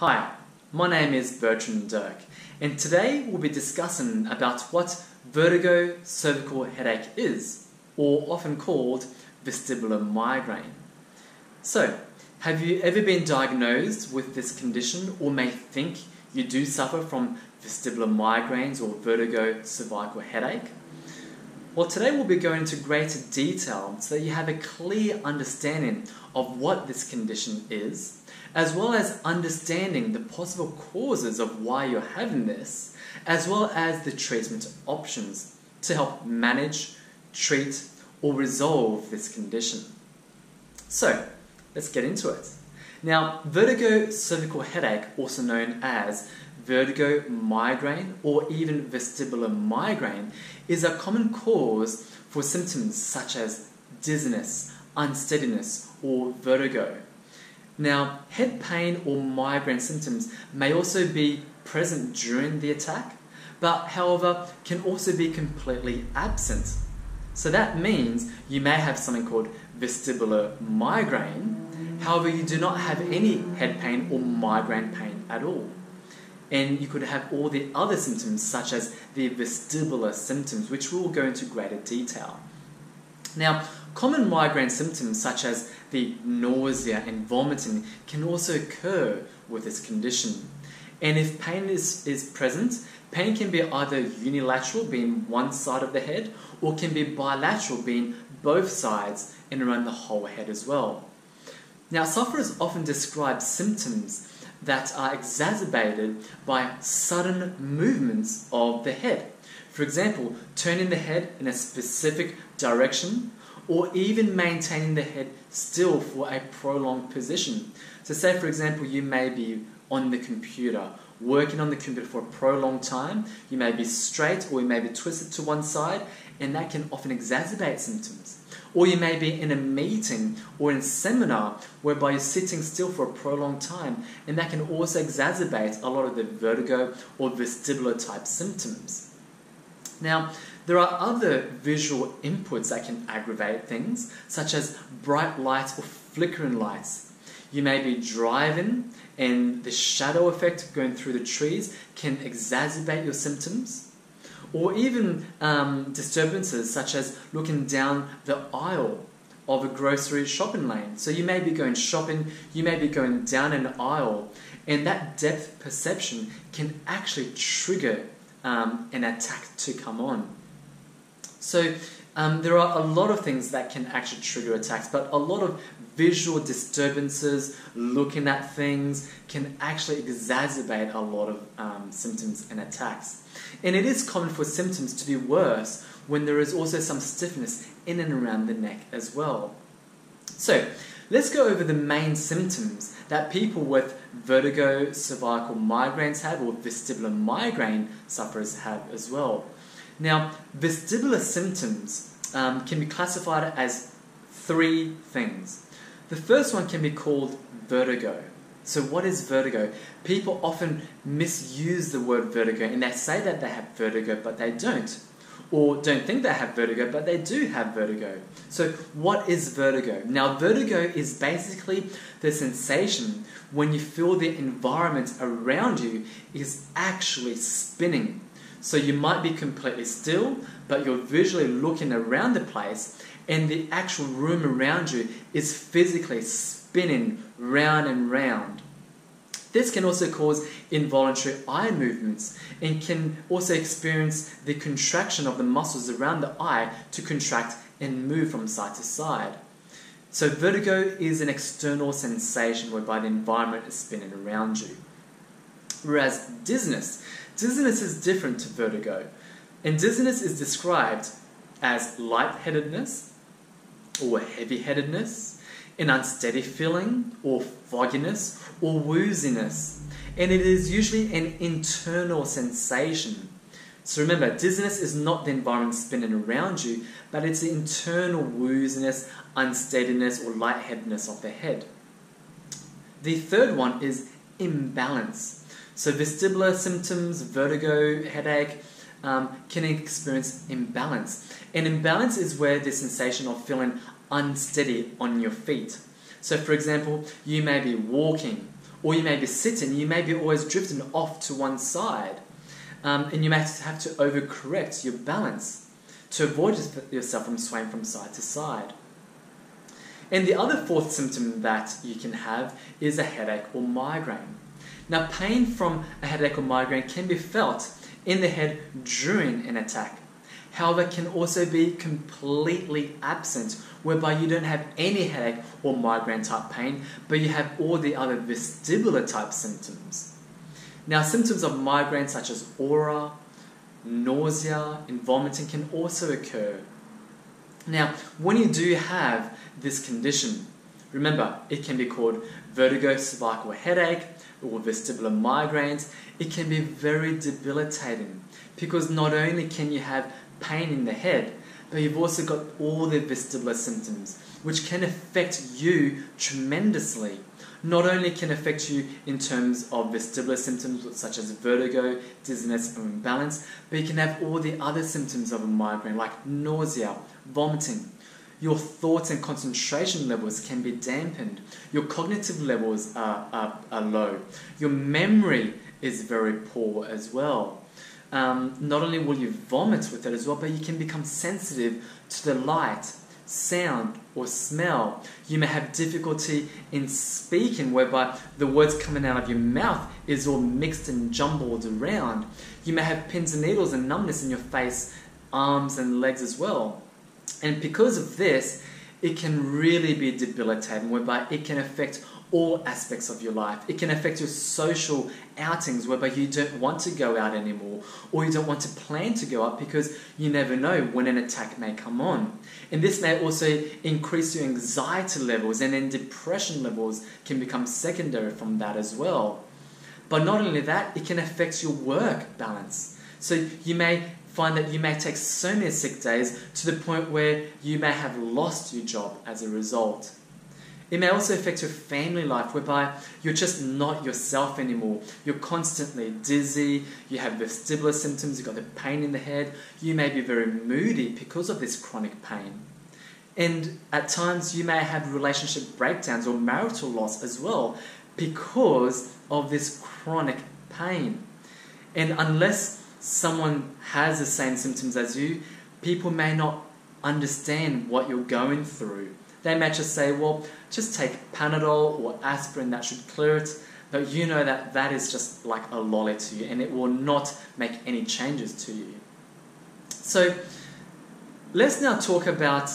Hi, my name is Bertrand Dirk, and today we'll be discussing about what vertigo cervical headache is, or often called vestibular migraine. So, have you ever been diagnosed with this condition or may think you do suffer from vestibular migraines or vertigo cervical headache? Well, today we'll be going into greater detail so that you have a clear understanding of what this condition is, as well as understanding the possible causes of why you're having this, as well as the treatment options to help manage, treat, or resolve this condition. So, let's get into it. Now, vertigo cervical headache, also known as vertigo migraine or even vestibular migraine, is a common cause for symptoms such as dizziness, unsteadiness, or vertigo. Now, head pain or migraine symptoms may also be present during the attack, but however, can also be completely absent. So that means you may have something called vestibular migraine, however, you do not have any head pain or migraine pain at all. And you could have all the other symptoms, such as the vestibular symptoms, which we'll go into greater detail. Now, common migraine symptoms such as the nausea and vomiting can also occur with this condition. And if pain is, is present, pain can be either unilateral, being one side of the head, or can be bilateral, being both sides and around the whole head as well. Now, sufferers often describe symptoms that are exacerbated by sudden movements of the head. For example, turning the head in a specific direction or even maintaining the head still for a prolonged position. So, say for example, you may be on the computer, working on the computer for a prolonged time, you may be straight or you may be twisted to one side, and that can often exacerbate symptoms. Or you may be in a meeting or in a seminar whereby you're sitting still for a prolonged time, and that can also exacerbate a lot of the vertigo or vestibular type symptoms. Now, there are other visual inputs that can aggravate things, such as bright lights or flickering lights. You may be driving, and the shadow effect going through the trees can exacerbate your symptoms. Or even um, disturbances such as looking down the aisle of a grocery shopping lane. So you may be going shopping, you may be going down an aisle, and that depth perception can actually trigger um, an attack to come on. So um, there are a lot of things that can actually trigger attacks, but a lot of visual disturbances, looking at things, can actually exacerbate a lot of um, symptoms and attacks. And it is common for symptoms to be worse when there is also some stiffness in and around the neck as well. So, let's go over the main symptoms that people with vertigo, cervical migraines have, or vestibular migraine sufferers have as well. Now, vestibular symptoms um, can be classified as three things. The first one can be called vertigo. So, what is vertigo? People often misuse the word vertigo and they say that they have vertigo, but they don't. Or don't think they have vertigo, but they do have vertigo. So, what is vertigo? Now, vertigo is basically the sensation when you feel the environment around you is actually spinning. So you might be completely still, but you're visually looking around the place, and the actual room around you is physically spinning round and round. This can also cause involuntary eye movements and can also experience the contraction of the muscles around the eye to contract and move from side to side. So, vertigo is an external sensation whereby the environment is spinning around you. Whereas dizziness Dizziness is different to vertigo, and dizziness is described as lightheadedness or heavy-headedness, an unsteady feeling or fogginess or wooziness, and it is usually an internal sensation. So remember, dizziness is not the environment spinning around you, but it's the internal wooziness, unsteadiness, or lightheadedness of the head. The third one is imbalance. So vestibular symptoms, vertigo, headache, um, can experience imbalance. And imbalance is where the sensation of feeling unsteady on your feet. So, for example, you may be walking or you may be sitting, you may be always drifting off to one side, um, and you may have to overcorrect your balance to avoid yourself from swaying from side to side. And the other fourth symptom that you can have is a headache or migraine. Now, pain from a headache or migraine can be felt in the head during an attack. However, it can also be completely absent, whereby you don't have any headache or migraine type pain, but you have all the other vestibular type symptoms. Now, symptoms of migraine such as aura, nausea, and vomiting can also occur. Now, when you do have this condition, remember it can be called vertigo cervical headache or vestibular migraines. It can be very debilitating because not only can you have pain in the head, but you've also got all the vestibular symptoms, which can affect you tremendously. Not only can affect you in terms of vestibular symptoms such as vertigo, dizziness, and imbalance, but you can have all the other symptoms of a migraine like nausea, vomiting. Your thoughts and concentration levels can be dampened. Your cognitive levels are, are, are low. Your memory is very poor as well um, not only will you vomit with it as well, but you can become sensitive to the light, sound, or smell. You may have difficulty in speaking, whereby the words coming out of your mouth is all mixed and jumbled around. You may have pins and needles and numbness in your face, arms, and legs as well. And because of this, it can really be debilitating, whereby it can affect all aspects of your life. It can affect your social outings whereby you don't want to go out anymore or you don't want to plan to go out because you never know when an attack may come on. And this may also increase your anxiety levels and then depression levels can become secondary from that as well. But not only that, it can affect your work balance. So you may find that you may take so many sick days to the point where you may have lost your job as a result. It may also affect your family life, whereby you're just not yourself anymore. You're constantly dizzy, you have vestibular symptoms, you've got the pain in the head, you may be very moody because of this chronic pain. And at times, you may have relationship breakdowns or marital loss as well because of this chronic pain. And unless someone has the same symptoms as you, people may not understand what you're going through. They may just say, well, just take Panadol or aspirin, that should clear it. But you know that that is just like a lolly to you and it will not make any changes to you. So let's now talk about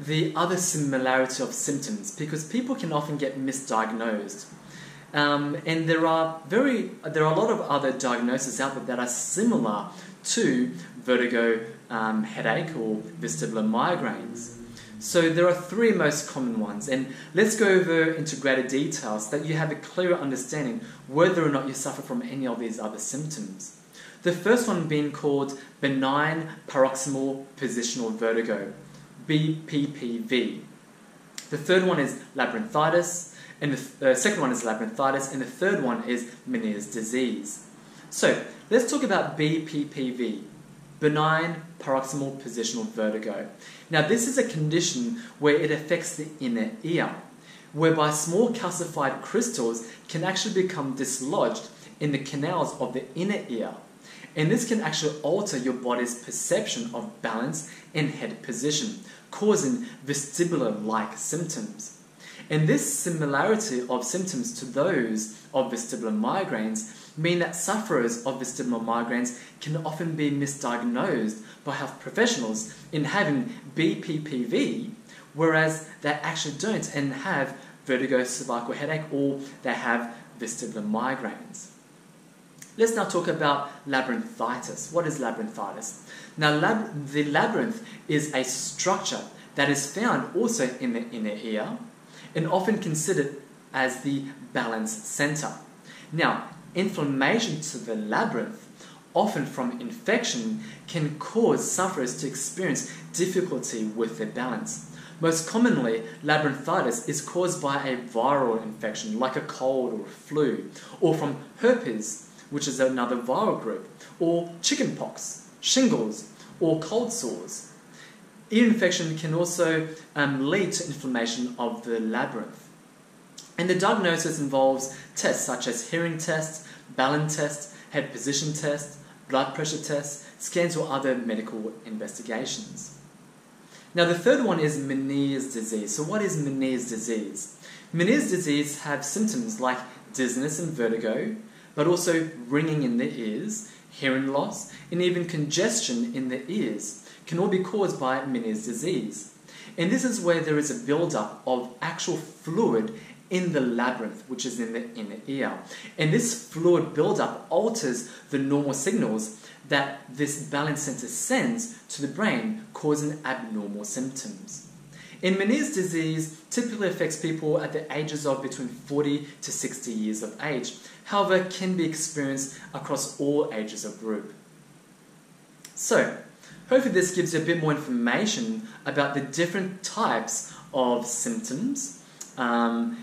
the other similarity of symptoms because people can often get misdiagnosed. Um, and there are very there are a lot of other diagnoses out there that are similar to vertigo, um, headache, or vestibular migraines. So there are three most common ones, and let's go over into greater details so that you have a clearer understanding whether or not you suffer from any of these other symptoms. The first one being called benign paroxysmal positional vertigo, BPPV. The third one is labyrinthitis, and the uh, second one is labyrinthitis, and the third one is Meniere's disease. So let's talk about BPPV benign paroxysmal positional vertigo. Now, this is a condition where it affects the inner ear, whereby small calcified crystals can actually become dislodged in the canals of the inner ear. And this can actually alter your body's perception of balance and head position, causing vestibular like symptoms. And this similarity of symptoms to those of vestibular migraines mean that sufferers of vestibular migraines can often be misdiagnosed by health professionals in having BPPV, whereas they actually don't and have vertigo, cervical headache, or they have vestibular migraines. Let's now talk about labyrinthitis. What is labyrinthitis? Now, lab- the labyrinth is a structure that is found also in the inner ear and often considered as the balance center. Now, inflammation to the labyrinth, often from infection, can cause sufferers to experience difficulty with their balance. Most commonly, labyrinthitis is caused by a viral infection like a cold or a flu, or from herpes, which is another viral group, or chickenpox, shingles, or cold sores. Ear infection can also um, lead to inflammation of the labyrinth. And the diagnosis involves tests such as hearing tests, balance tests, head position tests, blood pressure tests, scans, or other medical investigations. Now, the third one is Meniere's disease. So, what is Meniere's disease? Meniere's disease have symptoms like dizziness and vertigo, but also ringing in the ears, hearing loss, and even congestion in the ears can all be caused by Meniere's disease. And this is where there is a buildup of actual fluid in the labyrinth, which is in the inner ear. And this fluid buildup alters the normal signals that this balance center sends to the brain, causing abnormal symptoms. In Meniere's disease typically affects people at the ages of between 40 to 60 years of age, however, can be experienced across all ages of group. So, hopefully this gives you a bit more information about the different types of symptoms. Um,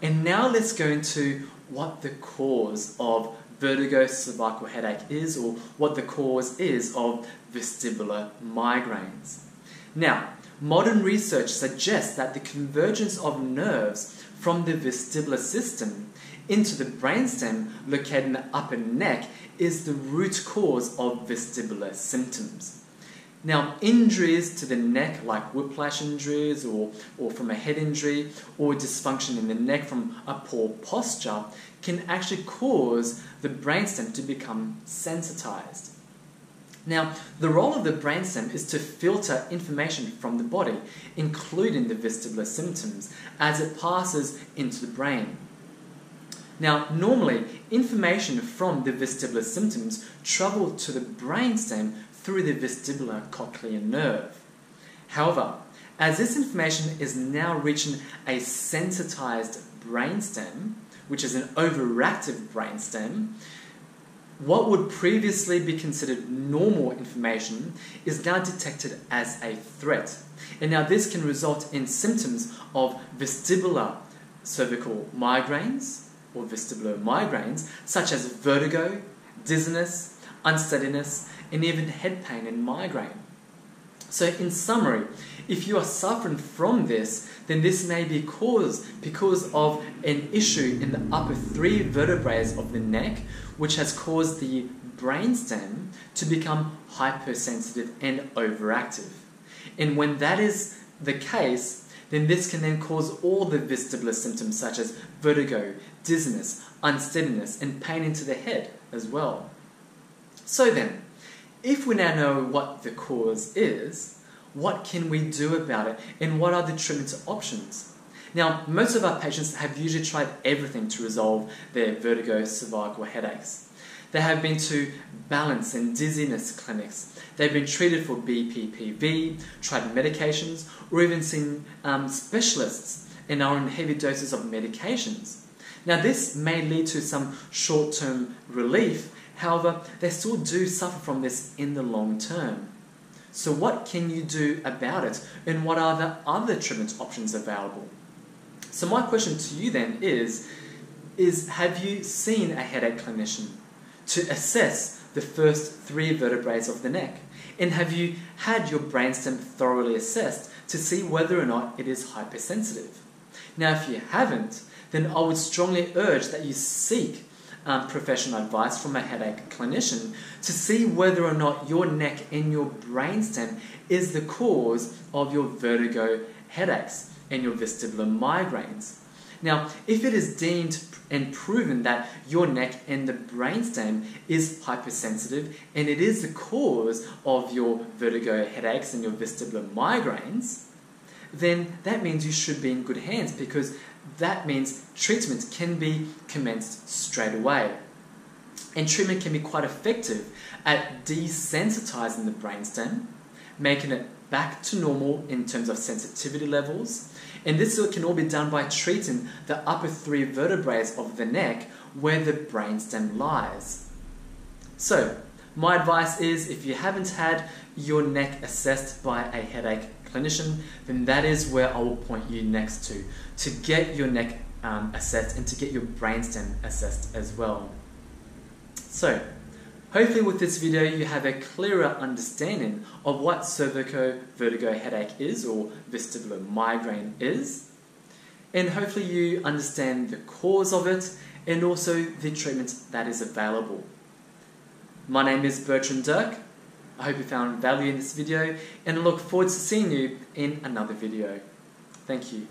and now let's go into what the cause of vertigo cervical headache is or what the cause is of vestibular migraines. Now, modern research suggests that the convergence of nerves from the vestibular system into the brainstem located in the upper neck is the root cause of vestibular symptoms. Now, injuries to the neck, like whiplash injuries or, or from a head injury, or dysfunction in the neck from a poor posture, can actually cause the brainstem to become sensitized. Now, the role of the brainstem is to filter information from the body, including the vestibular symptoms, as it passes into the brain. Now, normally, information from the vestibular symptoms travel to the brainstem through the vestibular cochlear nerve. However, as this information is now reaching a sensitized brainstem, which is an overactive brainstem, what would previously be considered normal information is now detected as a threat. And now this can result in symptoms of vestibular cervical migraines or vestibular migraines, such as vertigo, dizziness, unsteadiness, and even head pain and migraine. So, in summary, if you are suffering from this, then this may be caused because of an issue in the upper three vertebrae of the neck, which has caused the brainstem to become hypersensitive and overactive. And when that is the case, then this can then cause all the vestibular symptoms such as vertigo, dizziness, unsteadiness, and pain into the head as well. So then, if we now know what the cause is, what can we do about it and what are the treatment options? Now, most of our patients have usually tried everything to resolve their vertigo cervical headaches. They have been to balance and dizziness clinics. They've been treated for BPPV, tried medications, or even seen um, specialists and are on heavy doses of medications. Now, this may lead to some short term relief, However, they still do suffer from this in the long term. So, what can you do about it, and what are the other treatment options available? So, my question to you then is, is have you seen a headache clinician to assess the first three vertebrae of the neck? And have you had your brainstem thoroughly assessed to see whether or not it is hypersensitive? Now, if you haven't, then I would strongly urge that you seek um, professional advice from a headache clinician to see whether or not your neck and your brainstem is the cause of your vertigo headaches and your vestibular migraines. Now, if it is deemed and proven that your neck and the brainstem is hypersensitive and it is the cause of your vertigo headaches and your vestibular migraines, then that means you should be in good hands because that means treatment can be commenced straight away. And treatment can be quite effective at desensitizing the brainstem, making it back to normal in terms of sensitivity levels. And this can all be done by treating the upper three vertebrae of the neck where the brainstem lies. So, my advice is if you haven't had your neck assessed by a headache clinician, then that is where I will point you next to to get your neck um, assessed and to get your brainstem assessed as well. So, hopefully with this video you have a clearer understanding of what cervico vertigo headache is or vestibular migraine is. and hopefully you understand the cause of it and also the treatment that is available. My name is Bertrand Dirk. I hope you found value in this video and I look forward to seeing you in another video. Thank you.